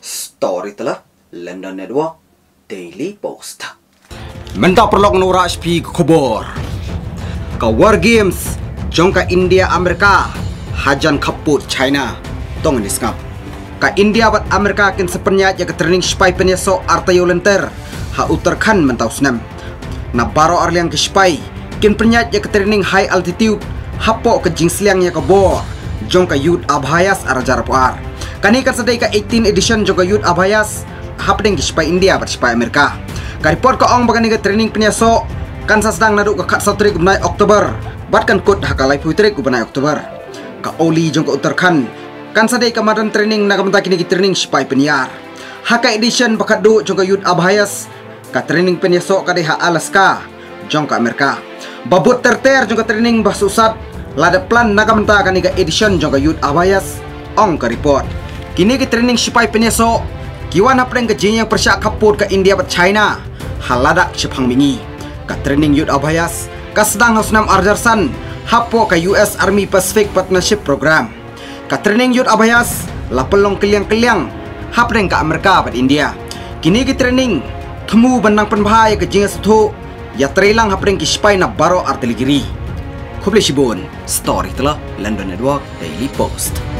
Story telah London Network Daily Post. Menta perlok nura HP kubur. Ka War Games jongka India Amerika hajan kaput China tong ni skap. Ka India bat Amerika kin sepenyat ya ke training spy penyeso artayo lenter ha Uttarakhand mentau snam. Na baro arliang ke spy kin penyat ya training high altitude hapo ke jingsliang ya ke bor jongka yud abhayas arajar puar. Kani kan sedai ka 18 edition jongka yud abhayas happening ke spy India spy Amerika. Ka report ka ong bagani ke training penyeso kan sa sedang nadu ke kat satri gubnai Oktober bat kan kut hakalai putri gubnai Oktober. Ka Oli jongka Uttarakhand kan sadai ka madan training na kamta kini ki training spy penyar. Haka edition bakat du jongka yud abhayas ka training penyeso ka ha Alaska jongka Amerika. Babut terter jongka training basusat lada plan nakamta kani ka edition jongka yud abhayas ong ka report. Kini ki training spy penyeso kiwan apreng ke jinyang persyak kaput ke India bat China? Haladak sepang mingi. Ka training yud abhayas ka sedang hasnam arjarsan hapo ka US Army Pacific Partnership Program. Ka training yud abhayas lapelong keliang-keliang hapreng ka Amerika bat India. Kini ki training temu benang penbahaya ke jinga setu ya trelang hapreng ki spy na baro artiligiri. Kuble Shibun, story telah London Network Daily Post.